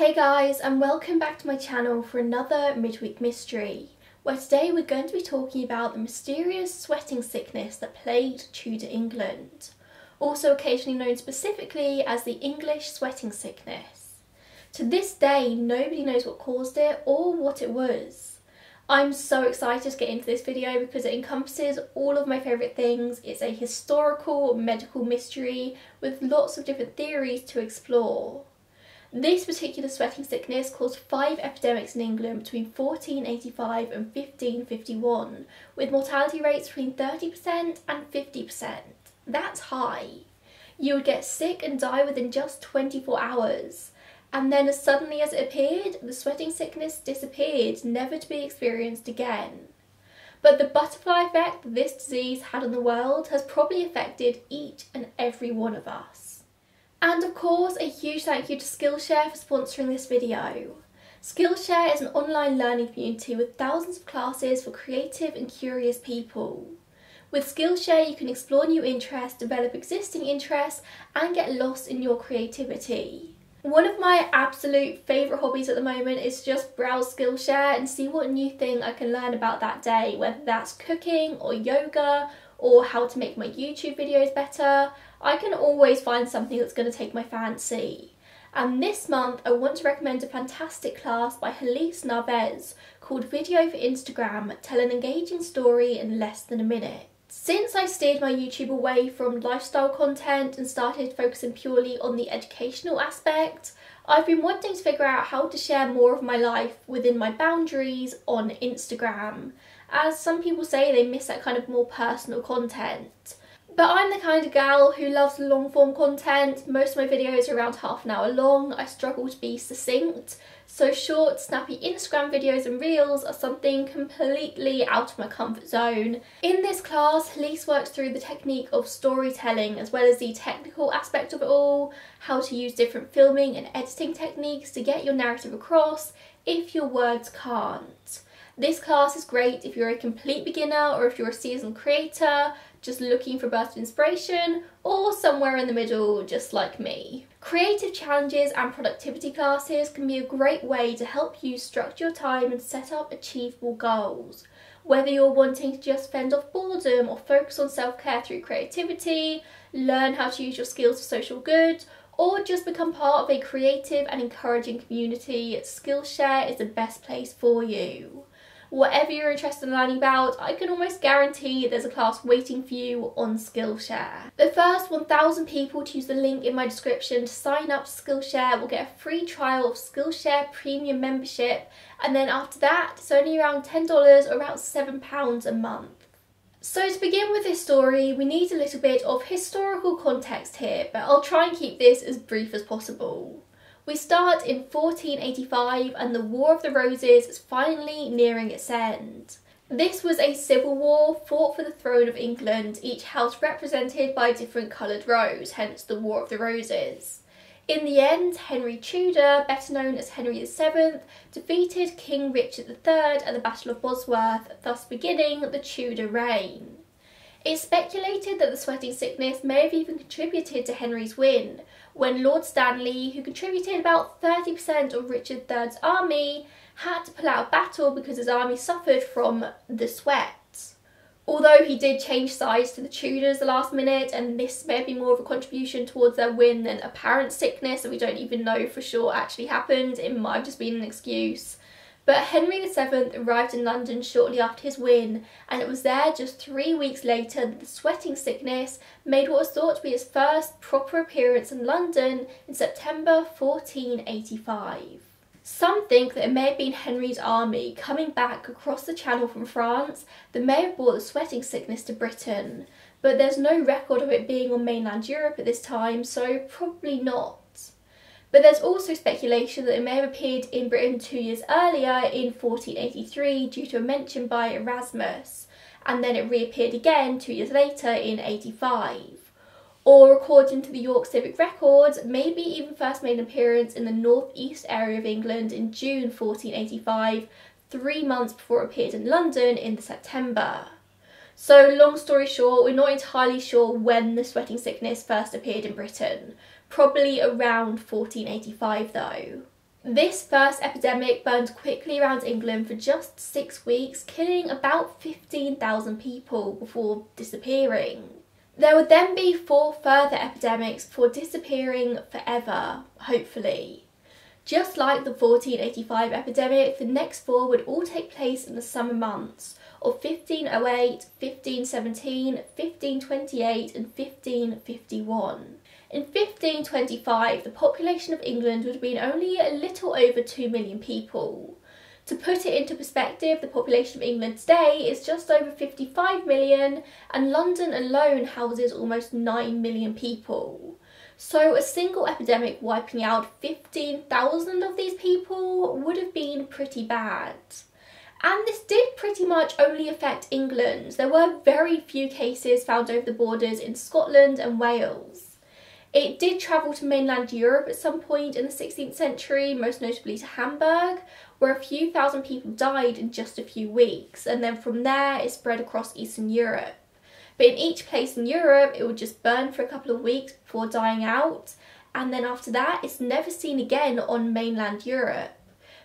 Hey guys and welcome back to my channel for another midweek mystery where today we're going to be talking about the mysterious sweating sickness that plagued Tudor England, also occasionally known specifically as the English sweating sickness. To this day nobody knows what caused it or what it was. I'm so excited to get into this video because it encompasses all of my favourite things. It's a historical medical mystery with lots of different theories to explore. This particular sweating sickness caused five epidemics in England between 1485 and 1551, with mortality rates between 30% and 50%. That's high. You would get sick and die within just 24 hours. And then as suddenly as it appeared, the sweating sickness disappeared, never to be experienced again. But the butterfly effect this disease had on the world has probably affected each and every one of us. And of course, a huge thank you to Skillshare for sponsoring this video. Skillshare is an online learning community with thousands of classes for creative and curious people. With Skillshare, you can explore new interests, develop existing interests, and get lost in your creativity. One of my absolute favourite hobbies at the moment is just browse Skillshare and see what new thing I can learn about that day, whether that's cooking or yoga or how to make my YouTube videos better. I can always find something that's going to take my fancy. And this month I want to recommend a fantastic class by Hallease Narvaez called Video for Instagram, Tell an Engaging Story in Less Than a Minute. Since I steered my YouTube away from lifestyle content and started focusing purely on the educational aspect, I've been wanting to figure out how to share more of my life within my boundaries on Instagram, as some people say they miss that kind of more personal content. But I'm the kind of gal who loves long form content. Most of my videos are around half an hour long. I struggle to be succinct. So short, snappy Instagram videos and reels are something completely out of my comfort zone. In this class, Hallease works through the technique of storytelling as well as the technical aspect of it all, how to use different filming and editing techniques to get your narrative across if your words can't. This class is great if you're a complete beginner or if you're a seasoned creator, just looking for bursts of inspiration, or somewhere in the middle, just like me. Creative challenges and productivity classes can be a great way to help you structure your time and set up achievable goals. Whether you're wanting to just fend off boredom or focus on self-care through creativity, learn how to use your skills for social good, or just become part of a creative and encouraging community, Skillshare is the best place for you whatever you're interested in learning about, I can almost guarantee there's a class waiting for you on Skillshare. The first 1,000 people to use the link in my description to sign up to Skillshare will get a free trial of Skillshare Premium membership and then after that it's only around $10 or around £7 a month. So to begin with this story, we need a little bit of historical context here, but I'll try and keep this as brief as possible. We start in 1485 and the War of the Roses is finally nearing its end. This was a civil war fought for the throne of England, each house represented by a different coloured rose, hence the War of the Roses. In the end, Henry Tudor, better known as Henry VII, defeated King Richard III at the Battle of Bosworth, thus beginning the Tudor reign. It's speculated that the sweating sickness may have even contributed to Henry's win, when Lord Stanley, who contributed about 30% of Richard III's army, had to pull out of battle because his army suffered from the sweat. Although he did change sides to the Tudors the last minute, and this may be more of a contribution towards their win than apparent sickness that we don't even know for sure actually happened, it might have just been an excuse. But Henry VII arrived in London shortly after his win, and it was there just three weeks later that the sweating sickness made what was thought to be his first proper appearance in London in September 1485. Some think that it may have been Henry's army coming back across the channel from France that may have brought the sweating sickness to Britain, but there's no record of it being on mainland Europe at this time, so probably not. But there's also speculation that it may have appeared in Britain two years earlier in 1483 due to a mention by Erasmus, and then it reappeared again two years later in 85. Or according to the York Civic Records, maybe even first made an appearance in the northeast area of England in June 1485, three months before it appeared in London in September. So long story short, we're not entirely sure when the sweating sickness first appeared in Britain, probably around 1485 though. This first epidemic burned quickly around England for just six weeks, killing about 15,000 people before disappearing. There would then be four further epidemics before disappearing forever, hopefully. Just like the 1485 epidemic, the next four would all take place in the summer months of 1508, 1517, 1528 and 1551. In 1525, the population of England would have been only a little over 2 million people. To put it into perspective, the population of England today is just over 55 million, and London alone houses almost 9 million people. So a single epidemic wiping out 15,000 of these people would have been pretty bad. And this did pretty much only affect England. There were very few cases found over the borders in Scotland and Wales. It did travel to mainland Europe at some point in the 16th century, most notably to Hamburg, where a few thousand people died in just a few weeks, and then from there it spread across Eastern Europe. But in each place in Europe, it would just burn for a couple of weeks before dying out, and then after that, it's never seen again on mainland Europe.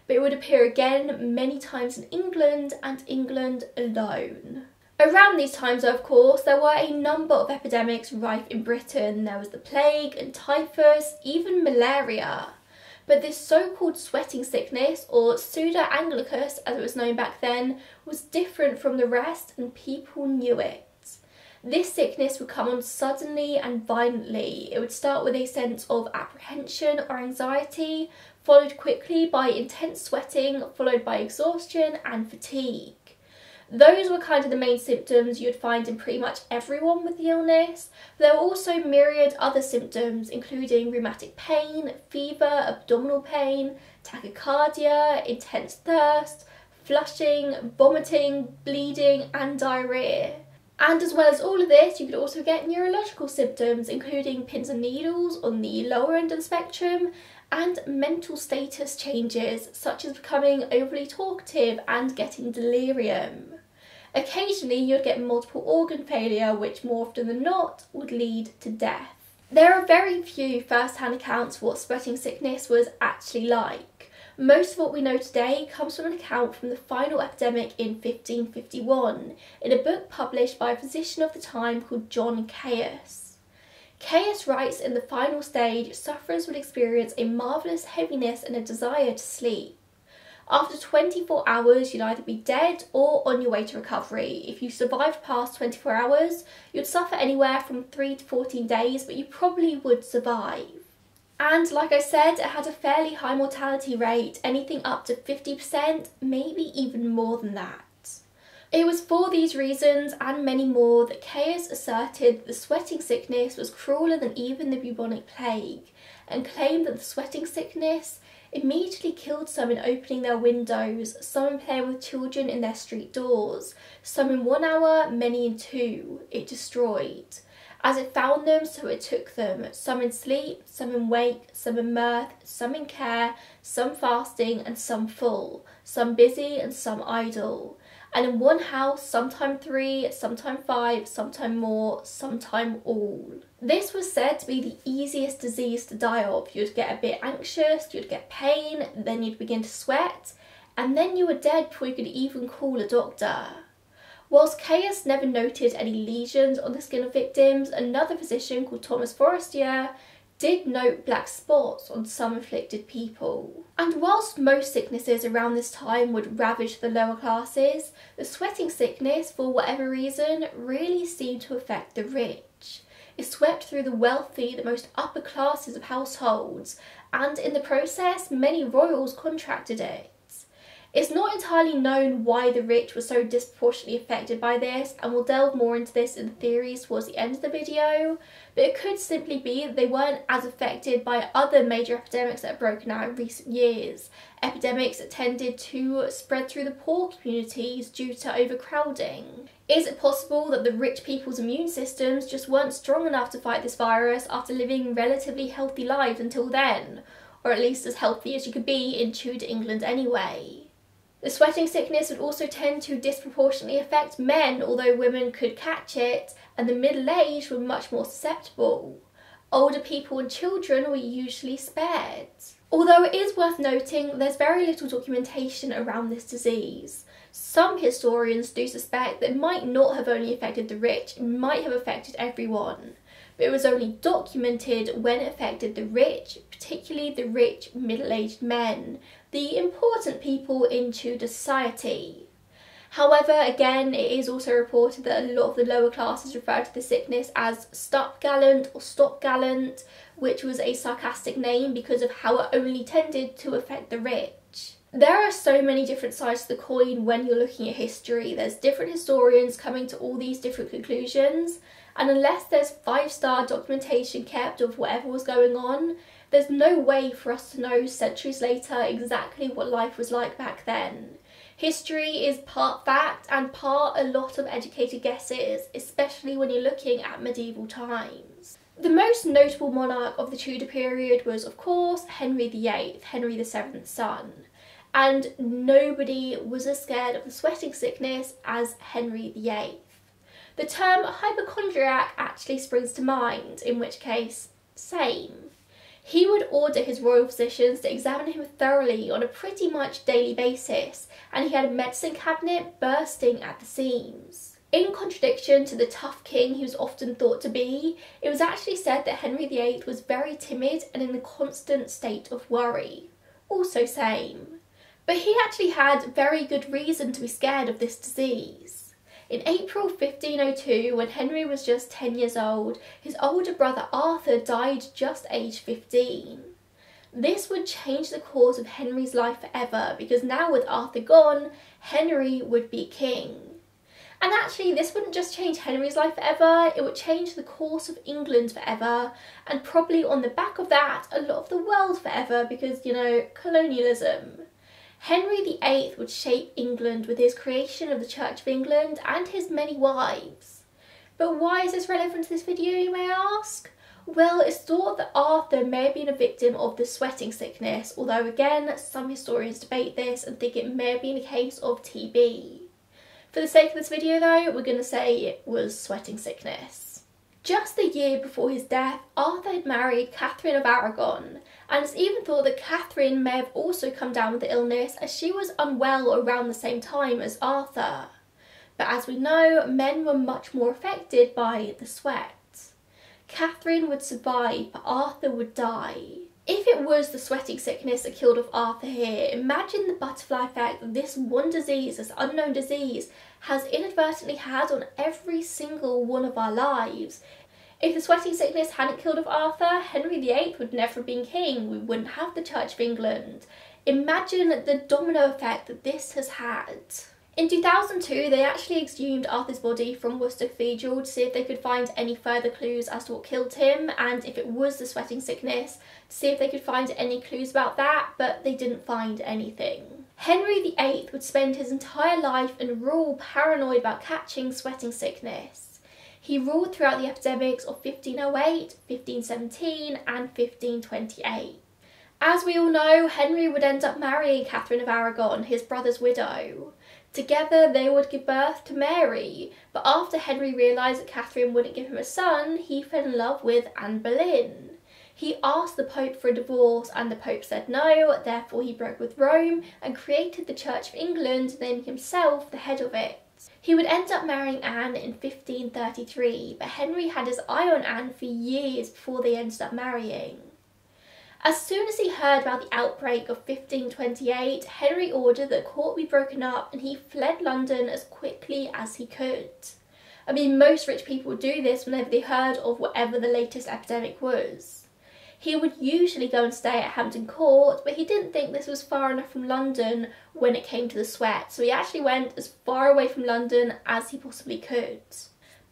But it would appear again many times in England and England alone. Around these times, of course, there were a number of epidemics rife in Britain. There was the plague and typhus, even malaria. But this so-called sweating sickness, or Sudor Anglicus as it was known back then, was different from the rest and people knew it. This sickness would come on suddenly and violently. It would start with a sense of apprehension or anxiety, followed quickly by intense sweating, followed by exhaustion and fatigue. Those were kind of the main symptoms you'd find in pretty much everyone with the illness. There were also myriad other symptoms, including rheumatic pain, fever, abdominal pain, tachycardia, intense thirst, flushing, vomiting, bleeding, and diarrhea. And as well as all of this, you could also get neurological symptoms, including pins and needles on the lower end of the spectrum, and mental status changes, such as becoming overly talkative and getting delirium. Occasionally you'd get multiple organ failure which more often than not would lead to death. There are very few first-hand accounts of what sweating sickness was actually like. Most of what we know today comes from an account from the final epidemic in 1551 in a book published by a physician of the time called John Caius. Caius writes in the final stage, sufferers would experience a marvellous heaviness and a desire to sleep. After 24 hours, you'd either be dead or on your way to recovery. If you survived past 24 hours, you'd suffer anywhere from 3 to 14 days, but you probably would survive. And like I said, it had a fairly high mortality rate, anything up to 50%, maybe even more than that. It was for these reasons and many more that Caius asserted the sweating sickness was crueler than even the bubonic plague and claimed that the sweating sickness immediately killed some in opening their windows, some in playing with children in their street doors, some in one hour, many in two, it destroyed. As it found them, so it took them, some in sleep, some in wake, some in mirth, some in care, some fasting and some full, some busy and some idle and in one house, sometime three, sometime five, sometime more, sometime all. This was said to be the easiest disease to die of. You'd get a bit anxious, you'd get pain, then you'd begin to sweat, and then you were dead before you could even call a doctor. Whilst Caius never noted any lesions on the skin of victims, another physician called Thomas Forestier did note black spots on some afflicted people. And whilst most sicknesses around this time would ravage the lower classes, the sweating sickness, for whatever reason, really seemed to affect the rich. It swept through the wealthy, the most upper classes of households, and in the process, many royals contracted it. It's not entirely known why the rich were so disproportionately affected by this, and we'll delve more into this in the theories towards the end of the video, but it could simply be that they weren't as affected by other major epidemics that have broken out in recent years. Epidemics that tended to spread through the poor communities due to overcrowding. Is it possible that the rich people's immune systems just weren't strong enough to fight this virus after living relatively healthy lives until then? Or at least as healthy as you could be in Tudor England anyway. The sweating sickness would also tend to disproportionately affect men, although women could catch it, and the middle-aged were much more susceptible. Older people and children were usually spared. Although it is worth noting, there's very little documentation around this disease. Some historians do suspect that it might not have only affected the rich, it might have affected everyone. But it was only documented when it affected the rich, particularly the rich middle-aged men, the important people in Tudor society. However, again, it is also reported that a lot of the lower classes referred to the sickness as stopgallant or stopgallant, which was a sarcastic name because of how it only tended to affect the rich. There are so many different sides to the coin when you're looking at history. There's different historians coming to all these different conclusions, and unless there's five star documentation kept of whatever was going on, there's no way for us to know centuries later exactly what life was like back then. History is part fact and part a lot of educated guesses, especially when you're looking at medieval times. The most notable monarch of the Tudor period was, of course, Henry VIII, Henry VII's son. And nobody was as scared of the sweating sickness as Henry VIII. The term hypochondriac actually springs to mind, in which case, same. He would order his royal physicians to examine him thoroughly on a pretty much daily basis, and he had a medicine cabinet bursting at the seams. In contradiction to the tough king he was often thought to be, it was actually said that Henry VIII was very timid and in a constant state of worry. Also same. But he actually had very good reason to be scared of this disease. In April 1502, when Henry was just 10 years old, his older brother Arthur died just aged 15. This would change the course of Henry's life forever because now with Arthur gone, Henry would be king. And actually, this wouldn't just change Henry's life forever, it would change the course of England forever, and probably on the back of that, a lot of the world forever because, you know, colonialism. Henry VIII would shape England with his creation of the Church of England and his many wives. But why is this relevant to this video, you may ask? Well, it's thought that Arthur may have been a victim of the sweating sickness, although again, some historians debate this and think it may have been a case of TB. For the sake of this video though, we're going to say it was sweating sickness. Just a year before his death, Arthur had married Catherine of Aragon, and it's even thought that Catherine may have also come down with the illness as she was unwell around the same time as Arthur. But as we know, men were much more affected by the sweat. Catherine would survive, but Arthur would die. If it was the sweating sickness that killed off Arthur here, imagine the butterfly effect that this one disease, this unknown disease, has inadvertently had on every single one of our lives. If the sweating sickness hadn't killed off Arthur, Henry VIII would never have been king, we wouldn't have the Church of England. Imagine the domino effect that this has had. In 2002, they actually exhumed Arthur's body from Worcester Cathedral to see if they could find any further clues as to what killed him and if it was the sweating sickness, to see if they could find any clues about that, but they didn't find anything. Henry VIII would spend his entire life and rule paranoid about catching sweating sickness. He ruled throughout the epidemics of 1508, 1517 and 1528. As we all know, Henry would end up marrying Catherine of Aragon, his brother's widow. Together they would give birth to Mary, but after Henry realised that Catherine wouldn't give him a son, he fell in love with Anne Boleyn. He asked the Pope for a divorce and the Pope said no, therefore he broke with Rome and created the Church of England, naming himself the head of it. He would end up marrying Anne in 1533, but Henry had his eye on Anne for years before they ended up marrying. As soon as he heard about the outbreak of 1528, Henry ordered that court be broken up and he fled London as quickly as he could. I mean, most rich people would do this whenever they heard of whatever the latest epidemic was. He would usually go and stay at Hampton Court, but he didn't think this was far enough from London when it came to the sweat, so he actually went as far away from London as he possibly could.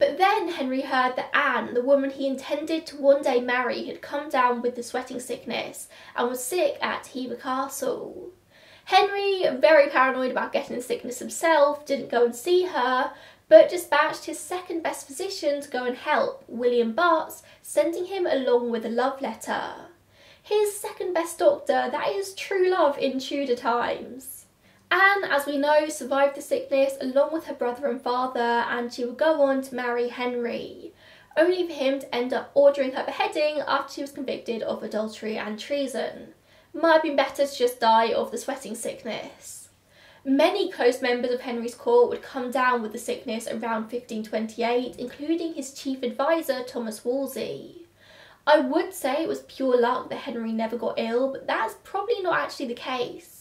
But then Henry heard that Anne, the woman he intended to one day marry, had come down with the sweating sickness and was sick at Hever Castle. Henry, very paranoid about getting the sickness himself, didn't go and see her, but dispatched his second best physician to go and help, William Butts, sending him along with a love letter. His second best doctor, that is true love in Tudor times. Anne, as we know, survived the sickness along with her brother and father and she would go on to marry Henry, only for him to end up ordering her beheading after she was convicted of adultery and treason. might have been better to just die of the sweating sickness. Many close members of Henry's court would come down with the sickness around 1528, including his chief advisor Thomas Wolsey. I would say it was pure luck that Henry never got ill, but that's probably not actually the case.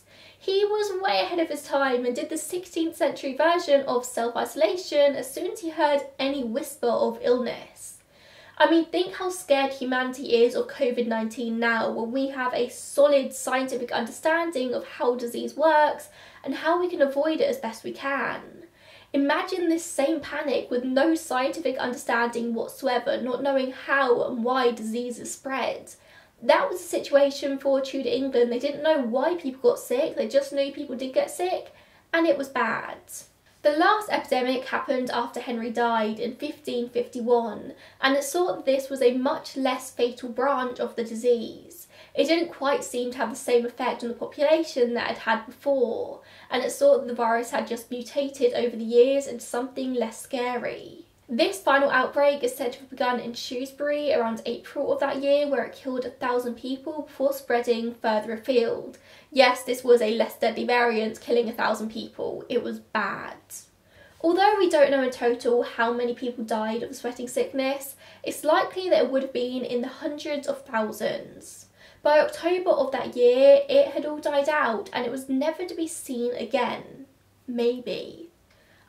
He was way ahead of his time and did the 16th century version of self isolation as soon as he heard any whisper of illness. I mean, think how scared humanity is of COVID 19 now when we have a solid scientific understanding of how disease works and how we can avoid it as best we can. Imagine this same panic with no scientific understanding whatsoever, not knowing how and why diseases spread. That was the situation for Tudor England. They didn't know why people got sick, they just knew people did get sick, and it was bad. The last epidemic happened after Henry died in 1551, and it thought that this was a much less fatal branch of the disease. It didn't quite seem to have the same effect on the population that it had before, and it thought that the virus had just mutated over the years into something less scary. This final outbreak is said to have begun in Shrewsbury around April of that year, where it killed a thousand people before spreading further afield. Yes, this was a less deadly variant, killing a thousand people. It was bad. Although we don't know in total how many people died of the sweating sickness, it's likely that it would have been in the hundreds of thousands. By October of that year, it had all died out and it was never to be seen again. Maybe.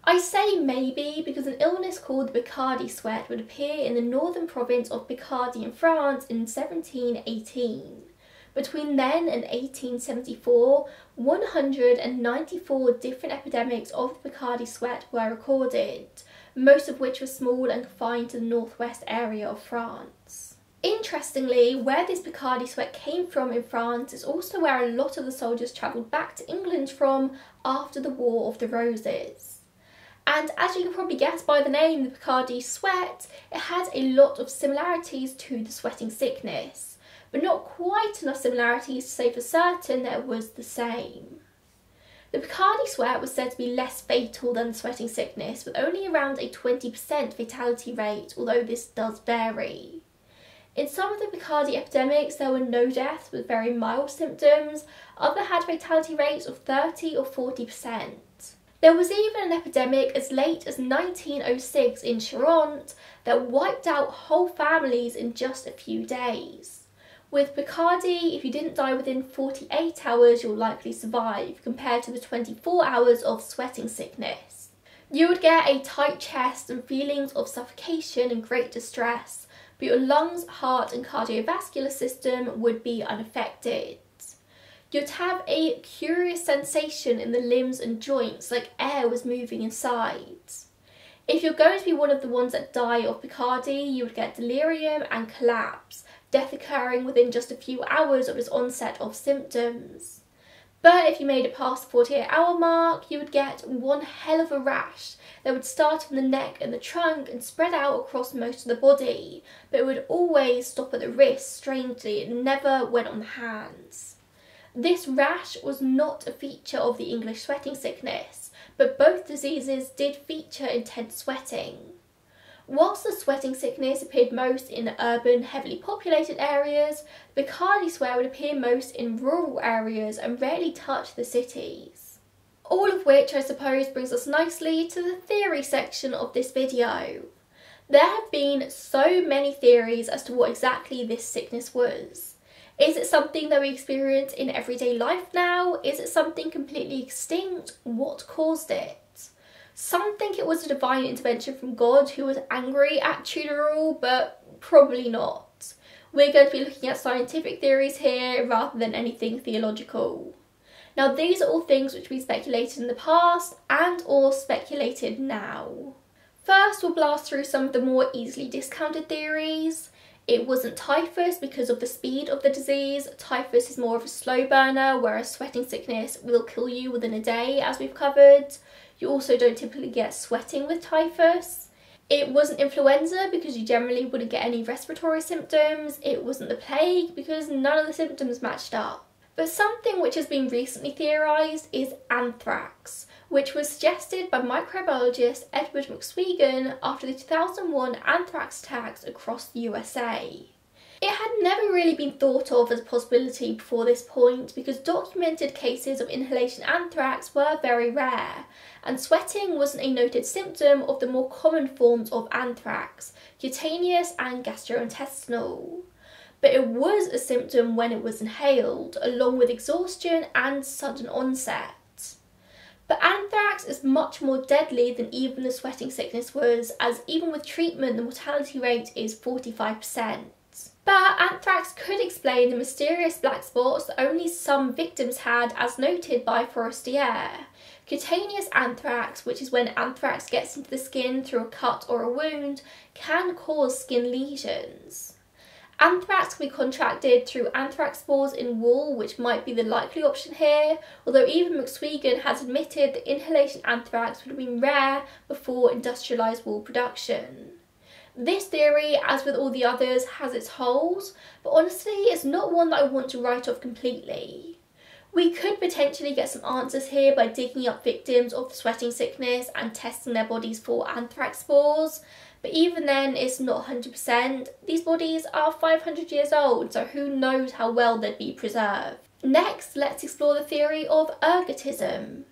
I say maybe because an illness called the Picardy sweat would appear in the northern province of Picardy in France in 1718. Between then and 1874, 194 different epidemics of the Picardy sweat were recorded, most of which were small and confined to the northwest area of France. Interestingly, where this Picardy sweat came from in France is also where a lot of the soldiers travelled back to England from after the War of the Roses. And as you can probably guess by the name, the Picardy sweat, it had a lot of similarities to the sweating sickness, but not quite enough similarities to say for certain that it was the same. The Picardy sweat was said to be less fatal than the sweating sickness, with only around a 20% fatality rate, although this does vary. In some of the Picardy epidemics, there were no deaths with very mild symptoms, others had fatality rates of 30 or 40%. There was even an epidemic as late as 1906 in Charente that wiped out whole families in just a few days. With Picardy, if you didn't die within 48 hours, you'll likely survive, compared to the 24 hours of sweating sickness. You would get a tight chest and feelings of suffocation and great distress, but your lungs, heart, and cardiovascular system would be unaffected. You'd have a curious sensation in the limbs and joints like air was moving inside. If you're going to be one of the ones that die of Picardy, you would get delirium and collapse, death occurring within just a few hours of its onset of symptoms. But if you made it past the 48 hour mark, you would get one hell of a rash that would start in the neck and the trunk and spread out across most of the body, but it would always stop at the wrist, strangely, it never went on the hands. This rash was not a feature of the English sweating sickness, but both diseases did feature intense sweating. Whilst the sweating sickness appeared most in urban, heavily populated areas, the Picardy sweat would appear most in rural areas and rarely touch the cities. All of which I suppose brings us nicely to the theory section of this video. There have been so many theories as to what exactly this sickness was. Is it something that we experience in everyday life now? Is it something completely extinct? What caused it? Some think it was a divine intervention from God who was angry at Tudor rule, but probably not. We're going to be looking at scientific theories here rather than anything theological. Now these are all things which we speculated in the past and or speculated now. First we'll blast through some of the more easily discounted theories. It wasn't typhus because of the speed of the disease. Typhus is more of a slow burner, whereas sweating sickness will kill you within a day, as we've covered. You also don't typically get sweating with typhus. It wasn't influenza because you generally wouldn't get any respiratory symptoms. It wasn't the plague because none of the symptoms matched up. But something which has been recently theorised is anthrax, which was suggested by microbiologist Edward McSwegan after the 2001 anthrax attacks across the USA. It had never really been thought of as a possibility before this point because documented cases of inhalation anthrax were very rare, and sweating wasn't a noted symptom of the more common forms of anthrax, cutaneous and gastrointestinal. But it was a symptom when it was inhaled, along with exhaustion and sudden onset. But anthrax is much more deadly than even the sweating sickness was, as even with treatment, the mortality rate is 45%. But anthrax could explain the mysterious black spots that only some victims had, as noted by Forestier. Cutaneous anthrax, which is when anthrax gets into the skin through a cut or a wound, can cause skin lesions. Anthrax can be contracted through anthrax spores in wool, which might be the likely option here, although even McSwegan has admitted that inhalation anthrax would have been rare before industrialised wool production. This theory, as with all the others, has its holes, but honestly it's not one that I want to write off completely. We could potentially get some answers here by digging up victims of the sweating sickness and testing their bodies for anthrax spores, but even then, it's not 100%. These bodies are 500 years old, so who knows how well they'd be preserved. Next, let's explore the theory of ergotism.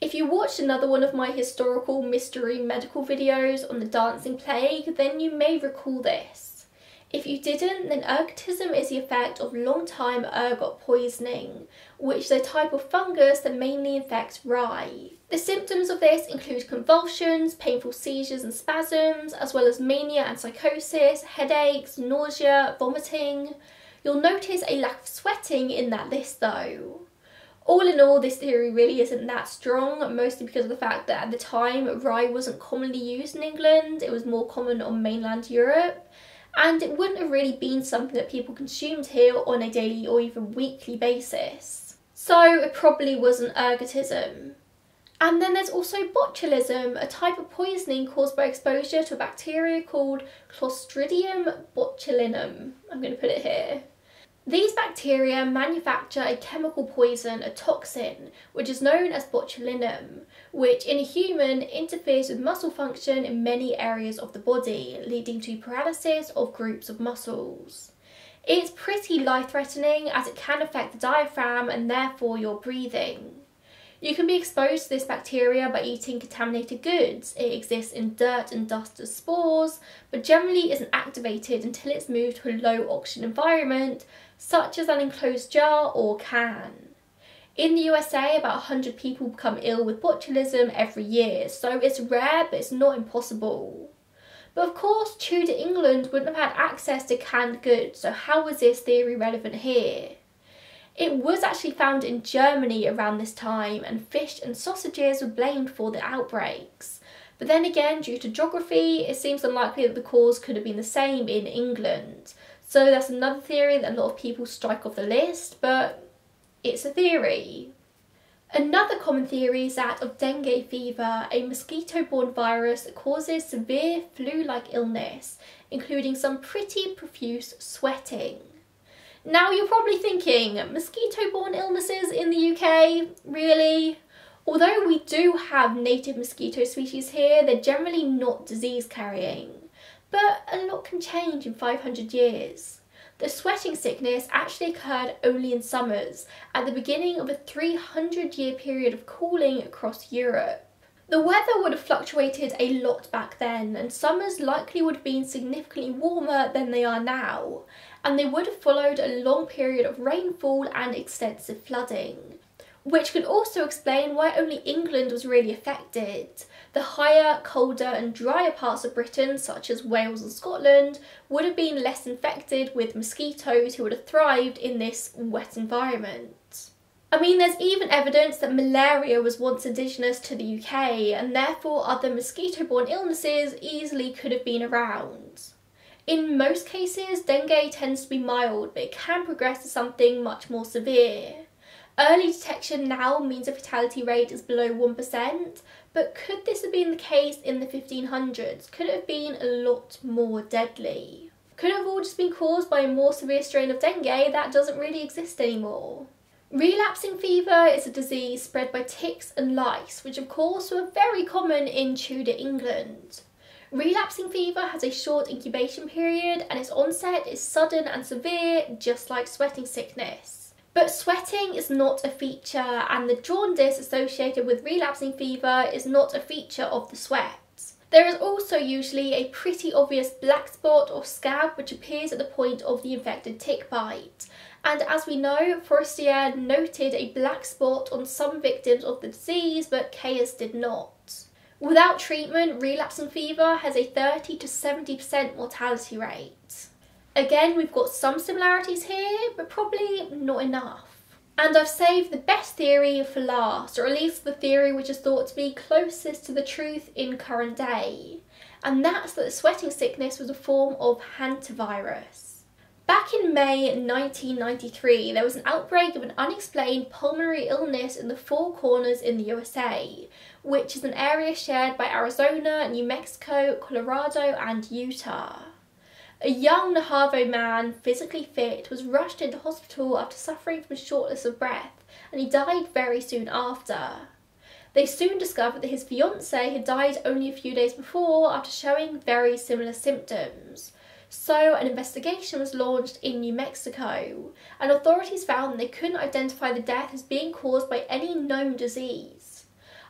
If you watched another one of my historical mystery medical videos on the dancing plague, then you may recall this. If you didn't, then ergotism is the effect of long-time ergot poisoning, which is a type of fungus that mainly infects rye. The symptoms of this include convulsions, painful seizures and spasms, as well as mania and psychosis, headaches, nausea, vomiting. You'll notice a lack of sweating in that list though. All in all, this theory really isn't that strong, mostly because of the fact that at the time rye wasn't commonly used in England, it was more common on mainland Europe, and it wouldn't have really been something that people consumed here on a daily or even weekly basis. So it probably wasn't ergotism. And then there's also botulism, a type of poisoning caused by exposure to a bacteria called Clostridium botulinum. I'm going to put it here. These bacteria manufacture a chemical poison, a toxin, which is known as botulinum, which in a human interferes with muscle function in many areas of the body, leading to paralysis of groups of muscles. It's pretty life-threatening as it can affect the diaphragm and therefore your breathing. You can be exposed to this bacteria by eating contaminated goods. It exists in dirt and dust as spores, but generally isn't activated until it's moved to a low oxygen environment, such as an enclosed jar or can. In the USA, about 100 people become ill with botulism every year, so it's rare but it's not impossible. But of course, Tudor England wouldn't have had access to canned goods, so how was this theory relevant here? It was actually found in Germany around this time, and fish and sausages were blamed for the outbreaks. But then again, due to geography, it seems unlikely that the cause could have been the same in England. So that's another theory that a lot of people strike off the list, but it's a theory. Another common theory is that of dengue fever, a mosquito-borne virus that causes severe flu-like illness, including some pretty profuse sweating. Now you're probably thinking, mosquito-borne illnesses in the UK? Really? Although we do have native mosquito species here, they're generally not disease carrying. But a lot can change in 500 years. The sweating sickness actually occurred only in summers, at the beginning of a 300 year period of cooling across Europe. The weather would have fluctuated a lot back then, and summers likely would have been significantly warmer than they are now, and they would have followed a long period of rainfall and extensive flooding which could also explain why only England was really affected. The higher, colder and drier parts of Britain, such as Wales and Scotland, would have been less infected with mosquitoes who would have thrived in this wet environment. I mean, there's even evidence that malaria was once indigenous to the UK and therefore other mosquito-borne illnesses easily could have been around. In most cases, dengue tends to be mild, but it can progress to something much more severe. Early detection now means a fatality rate is below 1%, but could this have been the case in the 1500s? Could it have been a lot more deadly? Could it have all just been caused by a more severe strain of dengue that doesn't really exist anymore? Relapsing fever is a disease spread by ticks and lice, which of course were very common in Tudor England. Relapsing fever has a short incubation period and its onset is sudden and severe, just like sweating sickness. But sweating is not a feature, and the jaundice associated with relapsing fever is not a feature of the sweat. There is also usually a pretty obvious black spot or scab which appears at the point of the infected tick bite. And as we know, Forestier noted a black spot on some victims of the disease, but Caius did not. Without treatment, relapsing fever has a 30 to 70% mortality rate. Again, we've got some similarities here, but probably not enough. And I've saved the best theory for last, or at least the theory which is thought to be closest to the truth in current day. And that's that sweating sickness was a form of hantavirus. Back in May 1993, there was an outbreak of an unexplained pulmonary illness in the Four Corners in the USA, which is an area shared by Arizona, New Mexico, Colorado, and Utah. A young Navajo man, physically fit, was rushed into hospital after suffering from shortness of breath, and he died very soon after. They soon discovered that his fiancée had died only a few days before after showing very similar symptoms. So, an investigation was launched in New Mexico, and authorities found they couldn't identify the death as being caused by any known disease.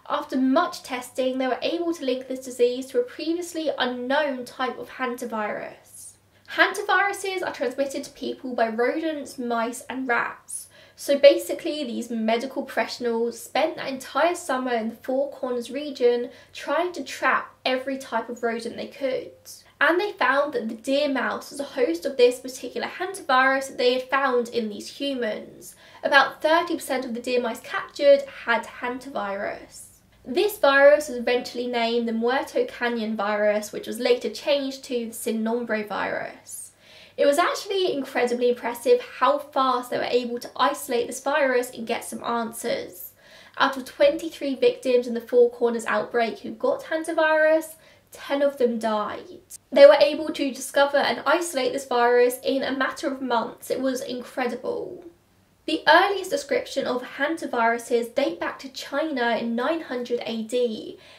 After much testing, they were able to link this disease to a previously unknown type of hantavirus. Hantaviruses are transmitted to people by rodents, mice, and rats. So basically, these medical professionals spent that entire summer in the Four Corners region trying to trap every type of rodent they could. And they found that the deer mouse was a host of this particular hantavirus that they had found in these humans. About 30% of the deer mice captured had hantavirus. This virus was eventually named the Muerto Canyon virus, which was later changed to the Sin Nombre virus. It was actually incredibly impressive how fast they were able to isolate this virus and get some answers. Out of 23 victims in the Four Corners outbreak who got hantavirus, 10 of them died. They were able to discover and isolate this virus in a matter of months. It was incredible. The earliest description of hantaviruses date back to China in 900 AD,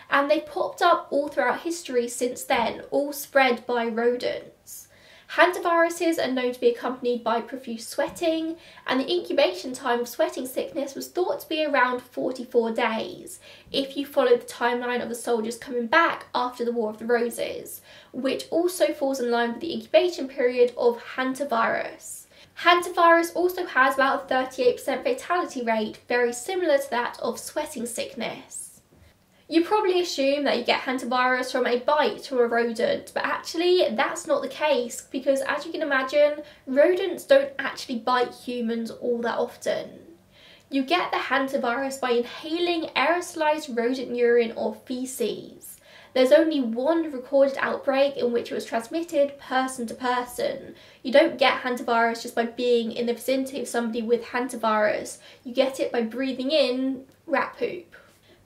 and they popped up all throughout history since then, all spread by rodents. Hantaviruses are known to be accompanied by profuse sweating, and the incubation time of sweating sickness was thought to be around 44 days, if you follow the timeline of the soldiers coming back after the War of the Roses, which also falls in line with the incubation period of hantavirus. Hantavirus also has about a 38% fatality rate, very similar to that of sweating sickness. You probably assume that you get hantavirus from a bite from a rodent, but actually that's not the case because as you can imagine, rodents don't actually bite humans all that often. You get the hantavirus by inhaling aerosolized rodent urine or feces. There's only one recorded outbreak in which it was transmitted person to person. You don't get hantavirus just by being in the vicinity of somebody with hantavirus. You get it by breathing in rat poop.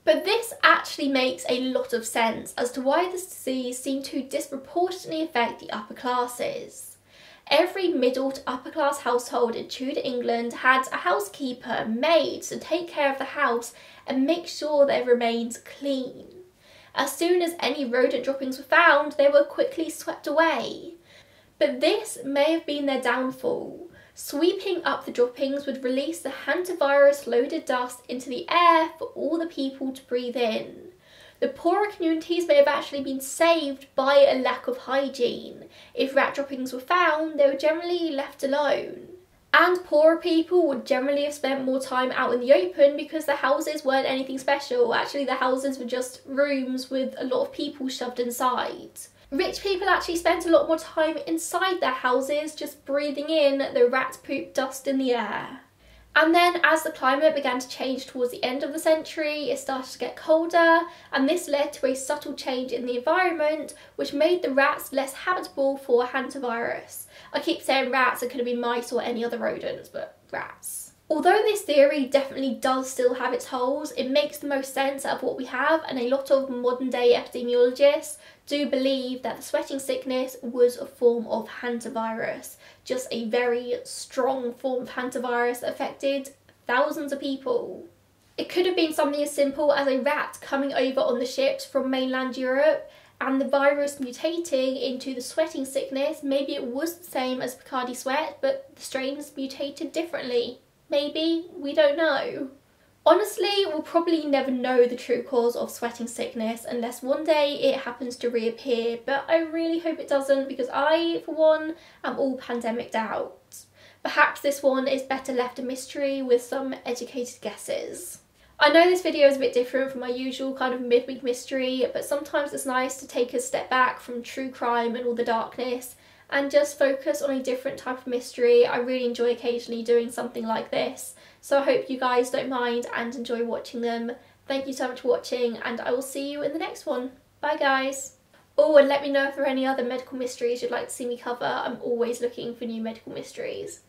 But this actually makes a lot of sense as to why this disease seemed to disproportionately affect the upper classes. Every middle to upper class household in Tudor England had a housekeeper, maid to take care of the house and make sure that it remained clean. As soon as any rodent droppings were found, they were quickly swept away. But this may have been their downfall. Sweeping up the droppings would release the hantavirus loaded dust into the air for all the people to breathe in. The poorer communities may have actually been saved by a lack of hygiene. If rat droppings were found, they were generally left alone. And poorer people would generally have spent more time out in the open because the houses weren't anything special. Actually, the houses were just rooms with a lot of people shoved inside. Rich people actually spent a lot more time inside their houses just breathing in the rat poop dust in the air. And then as the climate began to change towards the end of the century, it started to get colder, and this led to a subtle change in the environment, which made the rats less habitable for hantavirus. I keep saying rats, it could have been mice or any other rodents, but rats. Although this theory definitely does still have its holes, it makes the most sense out of what we have, and a lot of modern day epidemiologists do believe that the sweating sickness was a form of hantavirus, just a very strong form of hantavirus that affected thousands of people. It could have been something as simple as a rat coming over on the ships from mainland Europe and the virus mutating into the sweating sickness, maybe it was the same as Picardy sweat, but the strains mutated differently. Maybe, we don't know. Honestly, we'll probably never know the true cause of sweating sickness unless one day it happens to reappear, but I really hope it doesn't because I, for one, am all pandemicked out. Perhaps this one is better left a mystery with some educated guesses. I know this video is a bit different from my usual kind of midweek mystery, but sometimes it's nice to take a step back from true crime and all the darkness and just focus on a different type of mystery. I really enjoy occasionally doing something like this. So I hope you guys don't mind and enjoy watching them. Thank you so much for watching and I will see you in the next one. Bye guys! Oh, and let me know if there are any other medical mysteries you'd like to see me cover. I'm always looking for new medical mysteries.